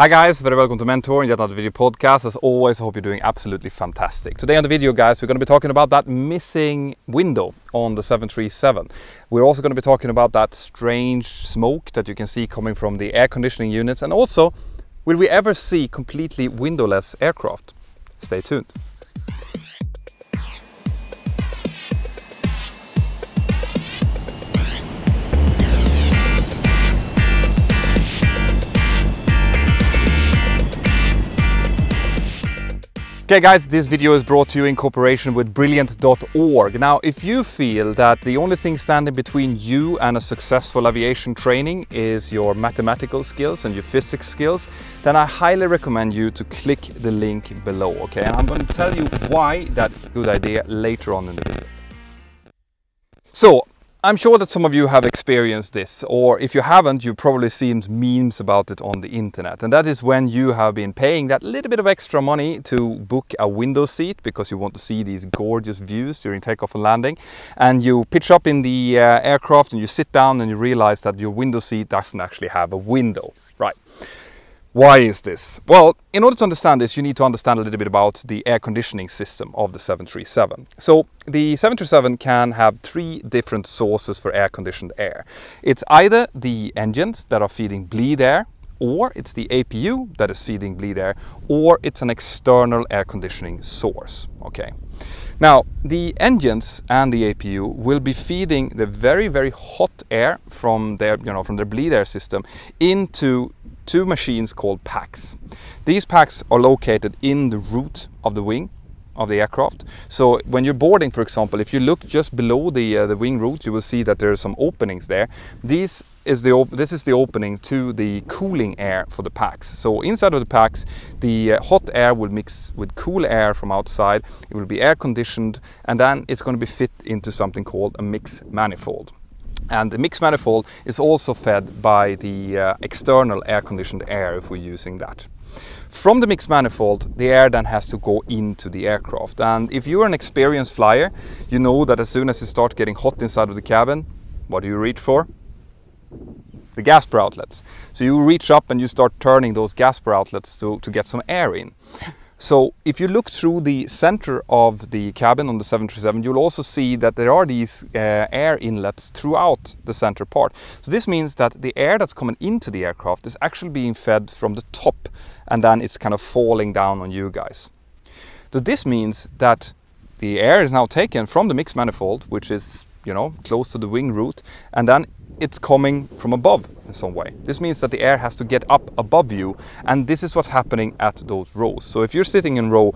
Hi guys, very welcome to Mentour and yet another video podcast. As always, I hope you're doing absolutely fantastic. Today on the video guys, we're going to be talking about that missing window on the 737. We're also going to be talking about that strange smoke that you can see coming from the air conditioning units and also, will we ever see completely windowless aircraft? Stay tuned. Okay guys, this video is brought to you in cooperation with Brilliant.org. Now, if you feel that the only thing standing between you and a successful aviation training is your mathematical skills and your physics skills, then I highly recommend you to click the link below, okay? And I'm going to tell you why that's a good idea later on in the video. So, I'm sure that some of you have experienced this, or if you haven't, you've probably seen memes about it on the internet. And that is when you have been paying that little bit of extra money to book a window seat because you want to see these gorgeous views during takeoff and landing. And you pitch up in the uh, aircraft and you sit down and you realize that your window seat doesn't actually have a window. Right. Why is this? Well, in order to understand this, you need to understand a little bit about the air conditioning system of the 737. So the 737 can have three different sources for air conditioned air. It's either the engines that are feeding bleed air, or it's the APU that is feeding bleed air, or it's an external air conditioning source. Okay. Now, the engines and the APU will be feeding the very, very hot air from their, you know, from their bleed air system into two machines called packs. These packs are located in the root of the wing of the aircraft. So when you're boarding, for example, if you look just below the uh, the wing root, you will see that there are some openings there. These is the this is the opening to the cooling air for the packs. So inside of the packs, the uh, hot air will mix with cool air from outside. It will be air conditioned, and then it's going to be fit into something called a mix manifold. And the mix manifold is also fed by the uh, external air conditioned air if we're using that. From the mix manifold, the air then has to go into the aircraft. And if you're an experienced flyer, you know that as soon as you start getting hot inside of the cabin, what do you reach for? The Gasper outlets. So you reach up and you start turning those Gasper outlets to, to get some air in. So if you look through the center of the cabin on the 737, you'll also see that there are these uh, air inlets throughout the center part. So this means that the air that's coming into the aircraft is actually being fed from the top and then it's kind of falling down on you guys. So this means that the air is now taken from the mix manifold, which is, you know, close to the wing root, and then it's coming from above in some way. This means that the air has to get up above you and this is what's happening at those rows. So if you're sitting in row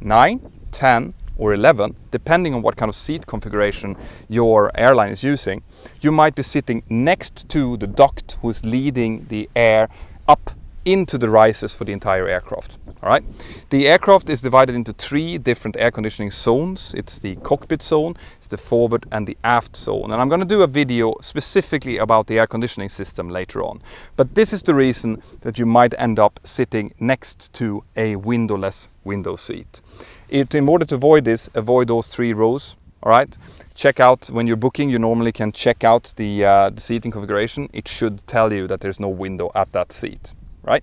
9, 10 or 11, depending on what kind of seat configuration your airline is using, you might be sitting next to the duct who's leading the air up into the rises for the entire aircraft. All right. The aircraft is divided into three different air conditioning zones. It's the cockpit zone, it's the forward and the aft zone. And I'm going to do a video specifically about the air conditioning system later on. But this is the reason that you might end up sitting next to a windowless window seat. It, in order to avoid this, avoid those three rows. All right. Check out when you're booking. You normally can check out the, uh, the seating configuration. It should tell you that there's no window at that seat right?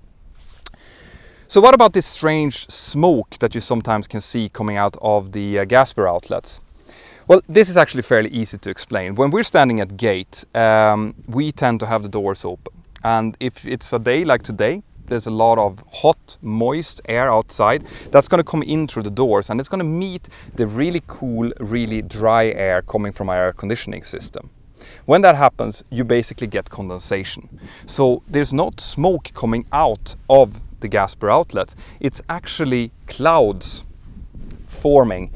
So what about this strange smoke that you sometimes can see coming out of the uh, Gasper outlets? Well, this is actually fairly easy to explain. When we're standing at gate, um, we tend to have the doors open. And if it's a day like today, there's a lot of hot, moist air outside that's going to come in through the doors and it's going to meet the really cool, really dry air coming from our air conditioning system. When that happens, you basically get condensation. So there's not smoke coming out of the Gasper outlets, it's actually clouds forming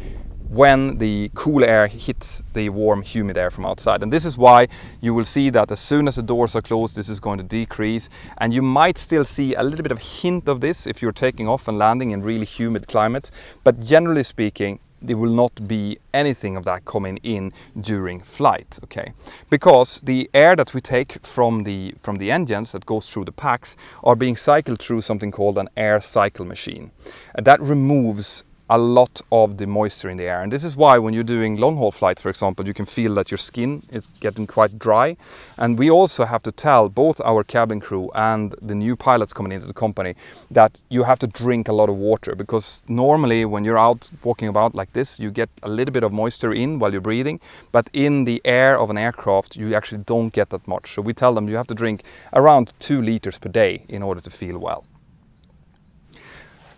when the cool air hits the warm humid air from outside. And this is why you will see that as soon as the doors are closed this is going to decrease. And you might still see a little bit of hint of this if you're taking off and landing in really humid climates. But generally speaking there will not be anything of that coming in during flight okay? Because the air that we take from the from the engines that goes through the packs are being cycled through something called an air cycle machine. And that removes a lot of the moisture in the air. And this is why when you're doing long haul flights, for example, you can feel that your skin is getting quite dry. And we also have to tell both our cabin crew and the new pilots coming into the company that you have to drink a lot of water because normally when you're out walking about like this, you get a little bit of moisture in while you're breathing, but in the air of an aircraft, you actually don't get that much. So we tell them you have to drink around two liters per day in order to feel well.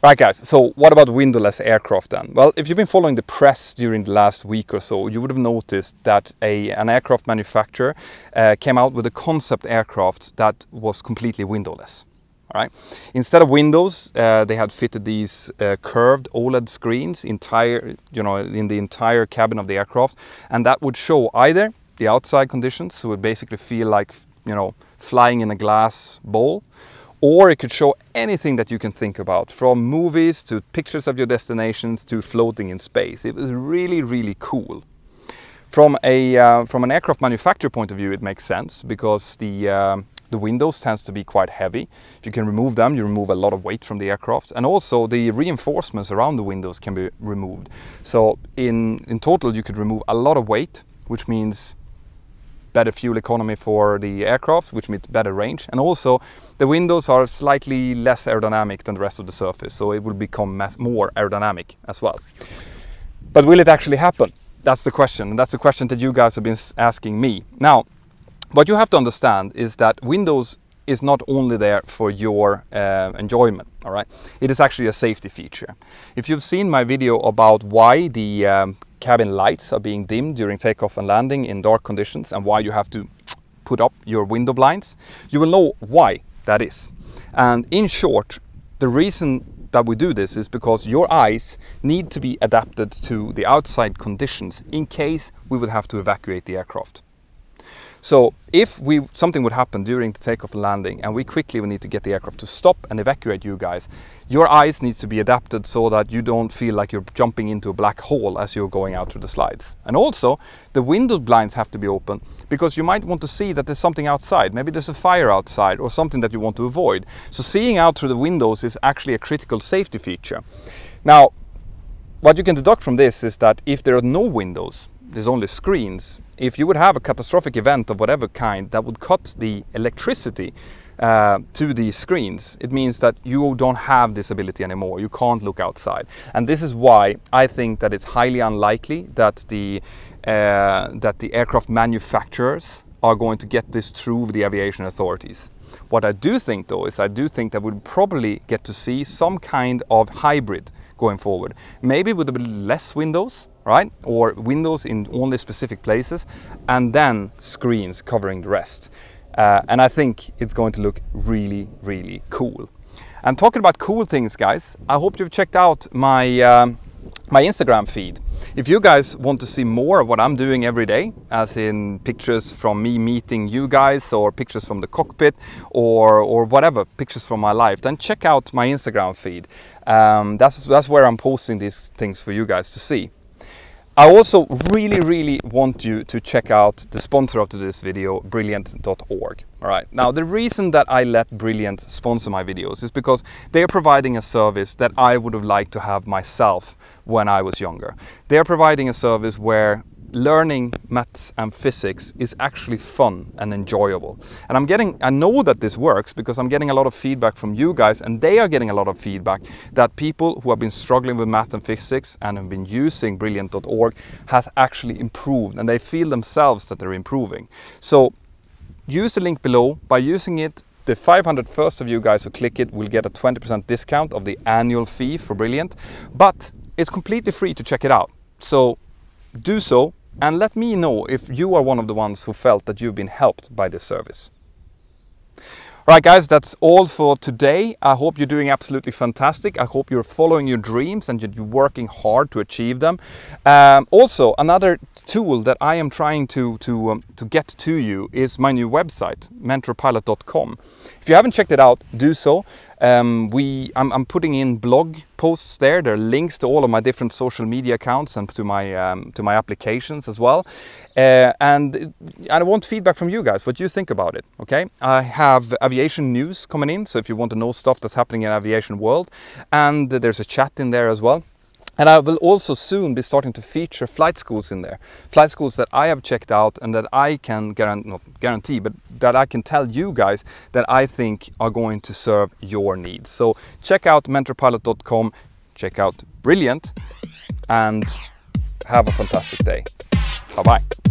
Right guys, so what about windowless aircraft then? Well, if you've been following the press during the last week or so, you would have noticed that a, an aircraft manufacturer uh, came out with a concept aircraft that was completely windowless. All right. Instead of windows, uh, they had fitted these uh, curved OLED screens entire, you know, in the entire cabin of the aircraft, and that would show either the outside conditions, so it would basically feel like, you know, flying in a glass bowl, or it could show anything that you can think about from movies to pictures of your destinations to floating in space. It was really, really cool. From, a, uh, from an aircraft manufacturer point of view, it makes sense because the, uh, the windows tends to be quite heavy. If you can remove them, you remove a lot of weight from the aircraft. And also the reinforcements around the windows can be removed. So in, in total, you could remove a lot of weight, which means better fuel economy for the aircraft, which means better range. And also the windows are slightly less aerodynamic than the rest of the surface, so it will become more aerodynamic as well. But will it actually happen? That's the question, and that's the question that you guys have been asking me. Now, what you have to understand is that Windows is not only there for your uh, enjoyment, all right? It is actually a safety feature. If you've seen my video about why the um, cabin lights are being dimmed during takeoff and landing in dark conditions and why you have to put up your window blinds, you will know why that is. And in short, the reason that we do this is because your eyes need to be adapted to the outside conditions in case we would have to evacuate the aircraft. So if we something would happen during the takeoff and landing and we quickly would need to get the aircraft to stop and evacuate you guys, your eyes need to be adapted so that you don't feel like you're jumping into a black hole as you're going out through the slides. And also the window blinds have to be open because you might want to see that there's something outside. Maybe there's a fire outside or something that you want to avoid. So seeing out through the windows is actually a critical safety feature. Now, what you can deduct from this is that if there are no windows, there's only screens, if you would have a catastrophic event of whatever kind that would cut the electricity uh, to these screens, it means that you don't have this ability anymore. You can't look outside. And this is why I think that it's highly unlikely that the, uh, that the aircraft manufacturers are going to get this through the aviation authorities. What I do think though is I do think that we'll probably get to see some kind of hybrid going forward. Maybe with a bit less windows, right? Or windows in only specific places, and then screens covering the rest. Uh, and I think it's going to look really, really cool. And talking about cool things, guys, I hope you've checked out my um, my Instagram feed. If you guys want to see more of what I'm doing every day, as in pictures from me meeting you guys, or pictures from the cockpit, or or whatever pictures from my life, then check out my Instagram feed. Um, that's that's where I'm posting these things for you guys to see. I also really, really want you to check out the sponsor of this video, Brilliant.org. All right. Now, the reason that I let Brilliant sponsor my videos is because they are providing a service that I would have liked to have myself when I was younger. They are providing a service where learning maths and physics is actually fun and enjoyable. And I'm getting, I know that this works because I'm getting a lot of feedback from you guys and they are getting a lot of feedback that people who have been struggling with math and physics and have been using brilliant.org has actually improved and they feel themselves that they're improving. So use the link below. By using it, the 500 first of you guys who click it will get a 20% discount of the annual fee for Brilliant, but it's completely free to check it out. So do so and let me know if you are one of the ones who felt that you've been helped by this service. Alright guys, that's all for today. I hope you're doing absolutely fantastic. I hope you're following your dreams and you're working hard to achieve them. Um, also, another tool that I am trying to, to, um, to get to you is my new website, mentourpilot.com. If you haven't checked it out, do so. Um, we, I'm, I'm, putting in blog posts there. There are links to all of my different social media accounts and to my um, to my applications as well. Uh, and I want feedback from you guys. What do you think about it? Okay, I have aviation news coming in. So if you want to know stuff that's happening in aviation world, and there's a chat in there as well. And I will also soon be starting to feature flight schools in there. Flight schools that I have checked out and that I can guarantee, not guarantee, but that I can tell you guys that I think are going to serve your needs. So check out mentourpilot.com, check out Brilliant, and have a fantastic day. Bye bye.